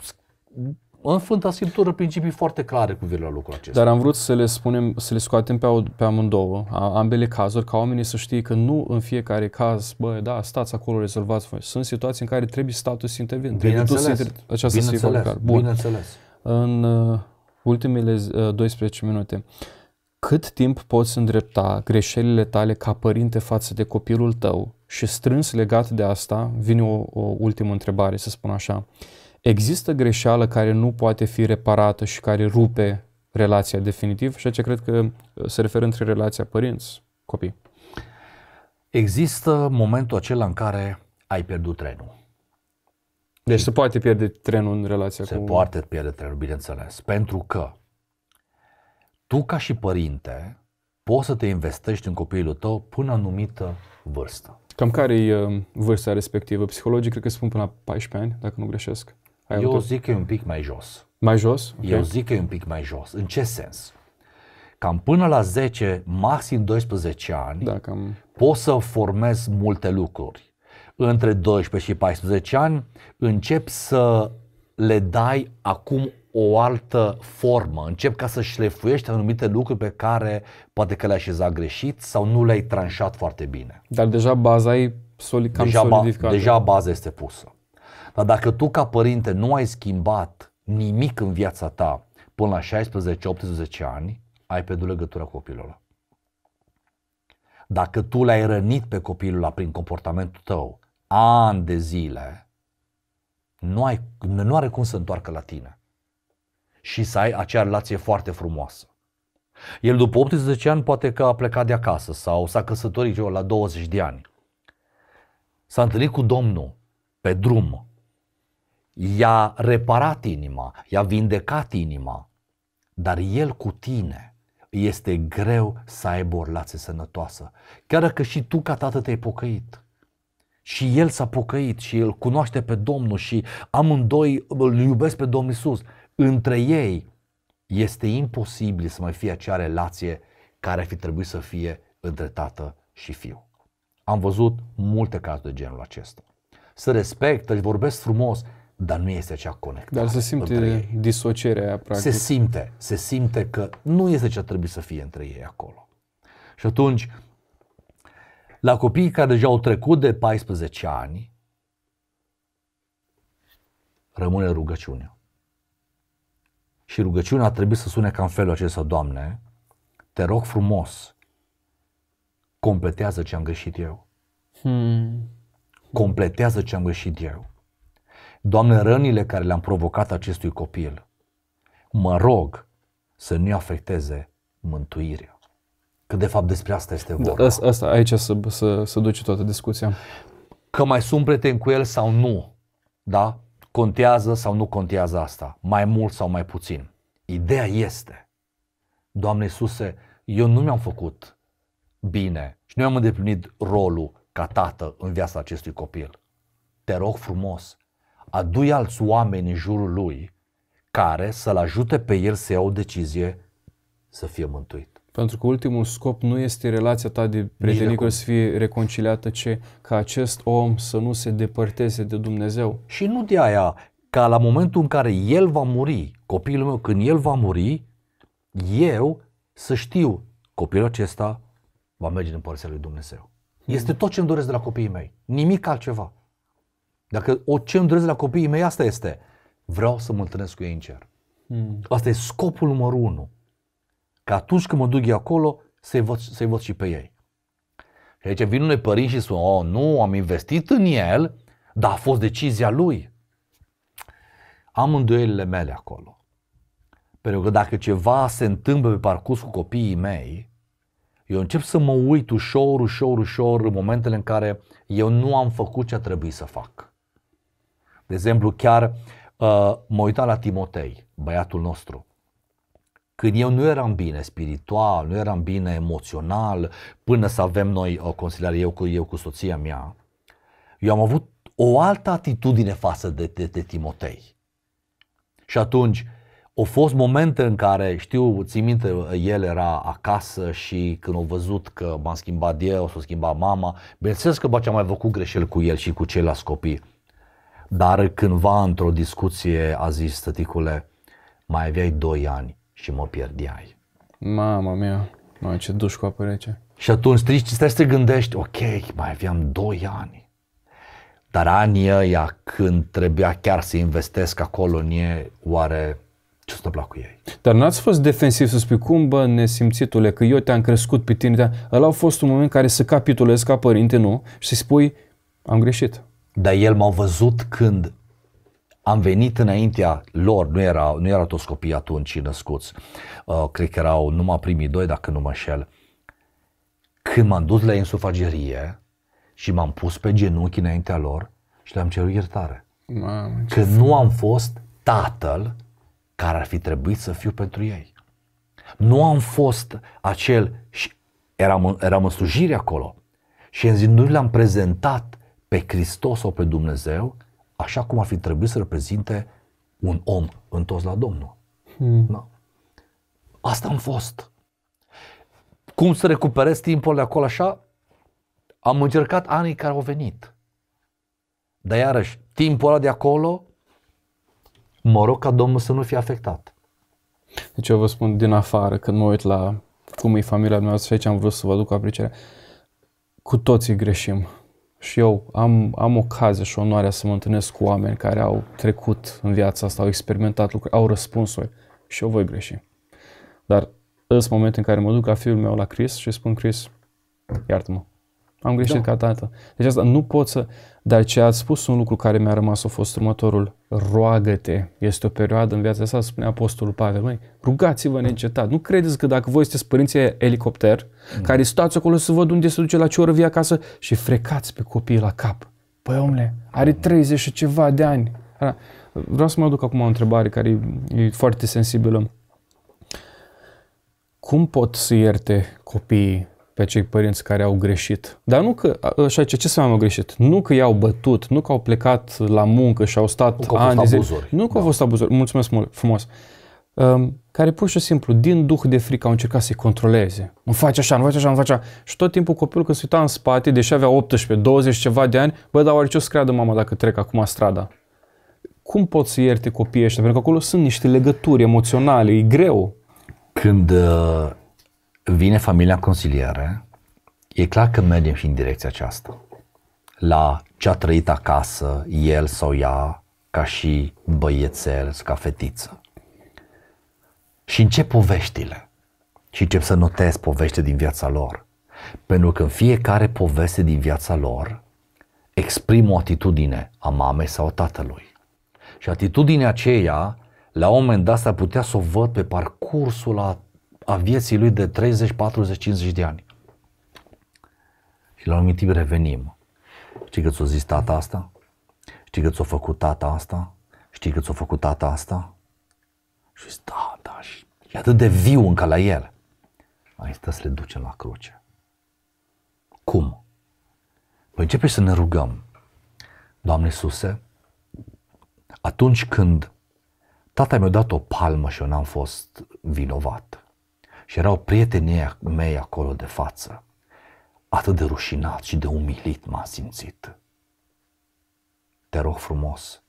în Sfânta Scriptură principii foarte clare cu privire la lucrul acesta. Dar am vrut să le spunem, să le scoatem pe, pe amândouă, ambele cazuri, ca oamenii să știe că nu în fiecare caz, bă, da, stați acolo, rezolvați voi. Sunt situații în care trebuie statul să intervină. Bineînțeles. Trebuie inter... Aceasta Bineînțeles. Să Bun. Bineînțeles. În uh, ultimele uh, 12 minute, cât timp poți îndrepta greșelile tale ca părinte față de copilul tău și strâns legat de asta, vine o, o ultimă întrebare, să spun așa. Există greșeală care nu poate fi reparată și care rupe relația definitiv și ce cred că uh, se referă între relația părinți-copii. Există momentul acela în care ai pierdut trenul. Deci se poate pierde trenul în relația Se cu... poate pierde trenul, bineînțeles, pentru că tu ca și părinte poți să te investești în copilul tău până la anumită vârstă. Cam care e uh, vârsta respectivă? Psihologii cred că spun până la 14 ani, dacă nu greșesc. Ai Eu avut zic că e un pic mai jos. mai jos? Ok. Eu zic că e un pic mai jos. În ce sens? Cam până la 10, maxim 12 ani, Da, cam... poți să formezi multe lucruri. Între 12 și 14 ani încep să le dai acum o altă formă. Încep ca să șlefuiești anumite lucruri pe care poate că le-ai așezat greșit sau nu le-ai tranșat foarte bine. Dar deja baza e soli, cam Deja, ba, solidificată. deja baza este pusă. Dar dacă tu ca părinte nu ai schimbat nimic în viața ta până la 16-18 ani, ai pierdut legătura cu copilul ăla. Dacă tu l-ai rănit pe copilul ăla prin comportamentul tău ani de zile, nu, ai, nu are cum să întoarcă la tine și să ai acea relație foarte frumoasă. El după 18 ani poate că a plecat de acasă sau s-a căsătorit eu la 20 de ani. S-a întâlnit cu Domnul pe drum. I-a reparat inima, i-a vindecat inima, dar el cu tine este greu să aibă o relație sănătoasă. Chiar dacă și tu ca tată te-ai pocăit. Și el s-a pocăit și el cunoaște pe Domnul și amândoi îl iubesc pe Domnul Isus. Între ei este imposibil să mai fie acea relație care ar fi trebuit să fie între tată și fiu. Am văzut multe cazuri de genul acesta. Se respectă, își vorbesc frumos, dar nu este acea conectare Dar se între simte ei. disocierea aia, practic. Se simte, se simte că nu este ce ar trebui să fie între ei acolo. Și atunci, la copiii care deja au trecut de 14 ani, rămâne rugăciunea. Și rugăciunea trebuie să sune ca în felul acesta, Doamne, te rog frumos, completează ce am greșit eu. Hmm. Completează ce am greșit eu. Doamne, rănile care le-am provocat acestui copil, mă rog să nu-i afecteze mântuirea. Că de fapt despre asta este vorba. Da, asta, asta, aici să, să, să duce toată discuția. Că mai sunt prieteni cu el sau nu, da? Contează sau nu contează asta, mai mult sau mai puțin. Ideea este, Doamne Iisuse, eu nu mi-am făcut bine și nu mi-am îndeplinit rolul ca tată în viața acestui copil. Te rog frumos, adu alți oameni în jurul lui care să-l ajute pe el să ia o decizie să fie mântuit. Pentru că ultimul scop nu este relația ta de prietenie cum. să fie reconciliată, ci ca acest om să nu se depărteze de Dumnezeu. Și nu de aia, ca la momentul în care el va muri, copilul meu, când el va muri, eu să știu, copilul acesta va merge în Împărăția lui Dumnezeu. Este tot ce îmi doresc de la copiii mei, nimic altceva. Dacă o ce îmi doresc de la copiii mei, asta este. Vreau să mă întâlnesc cu ei în cer. Hmm. Asta e scopul numărul unu. Că atunci când mă duc eu acolo, să-i văd, să-i văd și pe ei. Și aici vin unei părinți și spun, oh, nu, am investit în el, dar a fost decizia lui. Am îndoielile mele acolo. Pentru că dacă ceva se întâmplă pe parcurs cu copiii mei, eu încep să mă uit ușor, ușor, ușor în momentele în care eu nu am făcut ce a trebuit să fac. De exemplu, chiar uh, mă uitam la Timotei, băiatul nostru. Când eu nu eram bine spiritual, nu eram bine emoțional, până să avem noi o consiliare, eu cu, eu cu soția mea, eu am avut o altă atitudine față de, de, de Timotei. Și atunci, au fost momente în care, știu, țin minte, el era acasă și când au văzut că m-am schimbat eu, s-a schimbat mama, bineînțeles că bă, am mai făcut greșeli cu el și cu ceilalți copii. Dar cândva într-o discuție a zis, tăticule, mai aveai 2 ani și mă pierdeai. Mama mea, mă, ce duș cu apă rece. Și atunci stai, stai să te gândești, ok, mai aveam 2 ani. Dar anii ăia când trebuia chiar să investesc acolo în ei, oare ce s-a întâmplat cu ei? Dar n-ați fost defensiv să spui, cum bă, nesimțitule, că eu te-am crescut pe tine, te ăla a fost un moment în care să capitulezi ca părinte, nu? Și să spui, am greșit. Dar el m-a văzut când am venit înaintea lor, nu, era, nu erau toți copiii atunci născuți, uh, cred că erau numai primii doi, dacă nu mă șel. Când m-am dus la insufagerie și m-am pus pe genunchi înaintea lor și le-am cerut iertare. Mamă, ce Că nu am fost tatăl care ar fi trebuit să fiu pentru ei. Nu am fost acel, și eram, în- eram în slujire acolo, și în zi nu le-am prezentat pe Hristos sau pe Dumnezeu așa cum ar fi trebuit să reprezinte un om întors la Domnul. Hmm. Da. Asta am fost. Cum să recuperez timpul de acolo așa? Am încercat anii care au venit. Dar iarăși, timpul ăla de acolo, mă rog ca Domnul să nu fie afectat. Deci eu vă spun din afară, când mă uit la cum e familia mea și aici am vrut să vă duc aprecierea, cu toții greșim. Și eu am, am ocazia și onoarea să mă întâlnesc cu oameni care au trecut în viața asta, au experimentat lucruri, au răspunsuri și eu voi greși. Dar sunt momente în care mă duc la fiul meu la Chris și spun, Chris, iartă-mă, am greșit Da. ca tată. Deci asta nu pot să... Dar ce ați spus un lucru care mi-a rămas a fost următorul. Roagă-te. Este o perioadă în viața asta, spune Apostolul Pavel. Măi, rugați-vă neîncetat. Nu credeți că dacă voi sunteți părinții aia elicopter, mm. care stați acolo să văd unde se duce la ce oră vii acasă și frecați pe copii la cap. Păi omule, are 30 și ceva de ani. Ara, Vreau să mă duc acum o întrebare care e, e foarte sensibilă. Cum pot să ierte copiii pe cei părinți care au greșit? Dar nu că, așa, ce, ce să au greșit? Nu că i-au bătut, nu că au plecat la muncă și au stat Nu că au ani fost de zile. abuzuri. Nu că au fost abuzuri, mulțumesc mult, frumos. Um, care pur și simplu, din duh de frică, au încercat să-i controleze. Nu faci așa, nu faci așa, nu faci așa. Și tot timpul copilul când se uita în spate, deși avea 18, 20 ceva de ani, bă, dar oare ce o să creadă mama dacă trec acum strada? Cum pot să ierte copiii ăștia? Pentru că acolo sunt niște legături emoționale, e greu. Când uh, vine familia în consiliere, e clar că mergem și în direcția aceasta. La ce a trăit acasă, el sau ea, ca și băiețel, ca fetiță. Și încep poveștile. Și încep să notez povești din viața lor. Pentru că în fiecare poveste din viața lor exprimă o atitudine a mamei sau a tatălui. Și atitudinea aceea, la un moment dat, s-ar putea să o văd pe parcursul a, a vieții lui de 30, 40, 50 de ani. Și la un anumit timp revenim. Știi că ți-o zis tata asta? Știi că ți-o făcut tata asta? Știi că ți-o făcut tata asta? Și zic, da, da, și e atât de viu încă la el. Mai stă să le ducem la cruce. Cum? Păi începe să ne rugăm. Doamne Iisuse, atunci când tata mi-a dat o palmă și eu n-am fost vinovat și erau prietenii mei acolo de față, atât de rușinat și de umilit m-am simțit. Te rog frumos,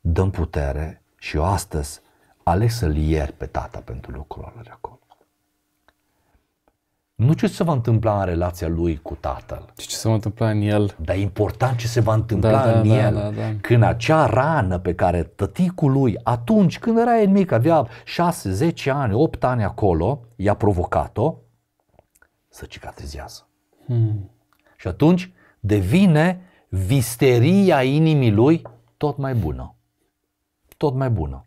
dăm putere și eu astăzi aleg să-l iert pe tata pentru lucrurile de acolo. Nu ce se va întâmpla în relația lui cu tatăl, Și ce se va întâmpla în el? dar e important ce se va întâmpla Da, da, în da, el. da, da. Când acea rană pe care tăticul lui, atunci când era el mic, avea 6, 10 ani, 8 ani acolo, i-a provocat-o, să cicatrizează. Hmm. Și atunci devine visteria inimii lui tot mai bună. Tot mai bună.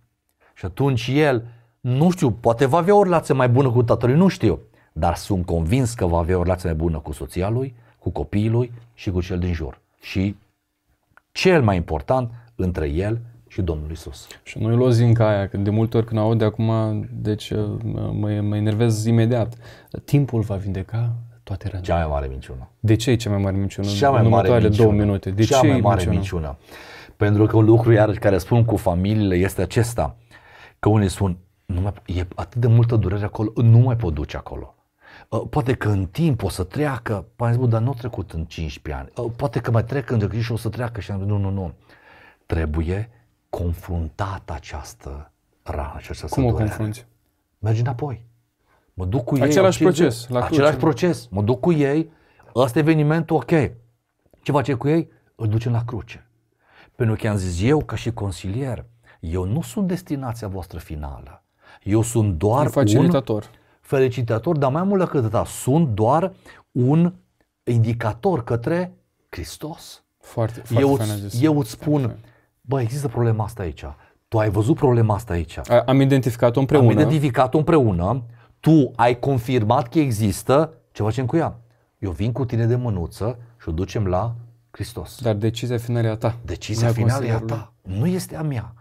Și atunci el, nu știu, poate va avea o relație mai bună cu tatălui, nu știu, dar sunt convins că va avea o relație mai bună cu soția lui, cu copiii lui și cu cel din jur. Și cel mai important, între el și Domnul Isus. Și nu-i luă zinca aia, că de multe ori când aud de acum, deci uh, mă, mă enervez imediat. Timpul va vindeca toate rănile. Cea mai mare minciună. De ce e cea mai mare minciună? Cea mai în mare următoarele minciună. două minute. De Cea ce mai e mare minciună? minciună. Pentru că un lucru iarăși care spun cu familiile este acesta. Că unii spun, nu mai, e atât de multă durere acolo, nu mai pot duce acolo. Uh, Poate că în timp o să treacă, păi am zis, "Bă, dar nu a trecut în 15 ani. Uh, Poate că mai trec în și o să treacă și am zis, nu, nu, nu. Trebuie confruntată această rană și această Cum o durere. confrunți? Mergi înapoi. Mă duc cu ei. Același au 50 proces, la cruce. Același proces. Mă duc cu ei. Ăsta e evenimentul, ok. Ce face cu ei? Îl ducem la cruce. Pentru că am zis eu, ca și consilier, eu nu sunt destinația voastră finală. Eu sunt doar Un facilitator. un felicitator, dar mai mult decât atât, sunt doar un indicator către Hristos. Foarte, foarte Eu, fain a îți- zis. eu îți spun, bă, există problema asta aici. Tu ai văzut problema asta aici. A- Am identificat-o împreună. Am identificat-o împreună, tu ai confirmat că există, ce facem cu ea? Eu vin cu tine de mânuță și o ducem la Hristos. Dar decizia finală e a ta. Decizia nu a finală e a consilierului. ta, nu este a mea.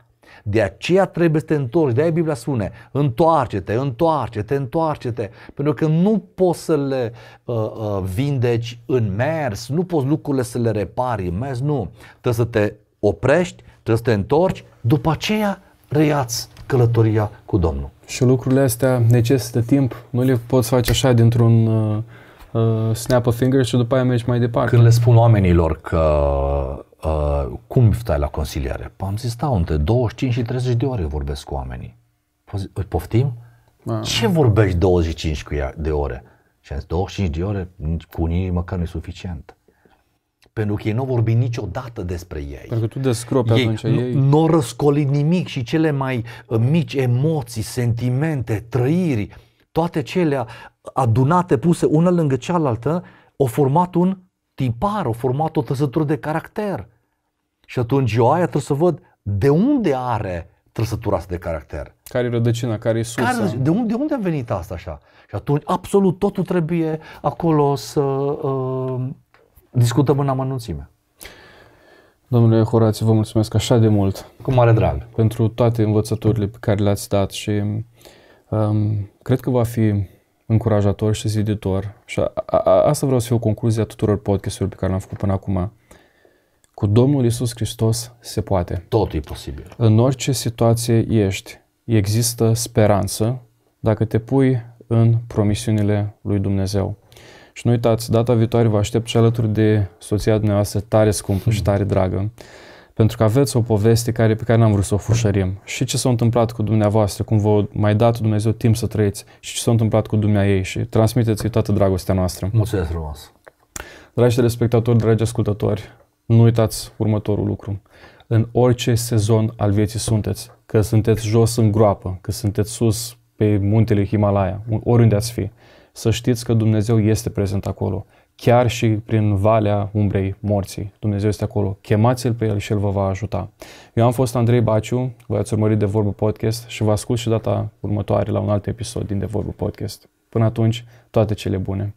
De aceea trebuie să te întorci. De aia Biblia spune, întoarce-te, întoarce-te, întoarce-te. Pentru că nu poți să le uh, uh, vindeci în mers, nu poți lucrurile să le repari în mers, nu. Trebuie să te oprești, trebuie să te întorci, după aceea reiați călătoria cu Domnul. Și lucrurile astea necesită timp. Nu le poți face așa dintr-un uh, uh, snap of finger și după aia mergi mai departe. Când le spun oamenilor că uh, cum stai la consiliere, Păi am zis, stau între 25 și 30 de ore vorbesc cu oamenii. Păi zic, "Îi poftim? Ah. Ce vorbești 25 cu ea de ore? Și am zis, 25 de ore nici- cu unii nici măcar nu e suficient. Pentru că ei nu vorbi niciodată despre ei. Pentru că tu descropi atunci nu, ei. nu au răscolit nimic și cele mai uh, mici emoții, sentimente, trăiri, toate cele adunate, puse una lângă cealaltă, au format un tipar, au format o trăsătură de caracter. Și atunci eu aia trebuie să văd de unde are trăsătura asta de caracter. Care e rădăcina, care e sursa. Care, de, unde, de unde a venit asta așa? Și atunci absolut totul trebuie acolo să uh, discutăm în amănunțime. Domnule Horațiu, vă mulțumesc așa de mult Cu mare drag. pentru toate învățăturile pe care le-ați dat și um, cred că va fi încurajator și ziditor. Și a, a, asta vreau să fie o concluzie a tuturor podcasturilor pe care le-am făcut până acum. Cu Domnul Isus Hristos se poate. Totul e posibil. În orice situație ești, există speranță dacă te pui în promisiunile lui Dumnezeu. Și nu uitați, data viitoare vă aștept și alături de soția dumneavoastră tare scumpă și tare dragă, pentru că aveți o poveste care, pe care n-am vrut să o fușărim. Și ce s-a întâmplat cu dumneavoastră, cum vă mai dat Dumnezeu timp să trăiți și ce s-a întâmplat cu dumnea ei și transmiteți-i toată dragostea noastră. Mulțumesc frumos. Dragi telespectatori, dragi ascultători, nu uitați următorul lucru. În orice sezon al vieții sunteți, că sunteți jos în groapă, că sunteți sus pe muntele Himalaya, oriunde ați fi, să știți că Dumnezeu este prezent acolo. Chiar și prin valea umbrei morții, Dumnezeu este acolo. Chemați-L pe El și El vă va ajuta. Eu am fost Andrei Baciu, voi ați urmărit De Vorbă Podcast și vă ascult și data următoare la un alt episod din De Vorbă Podcast. Până atunci, toate cele bune!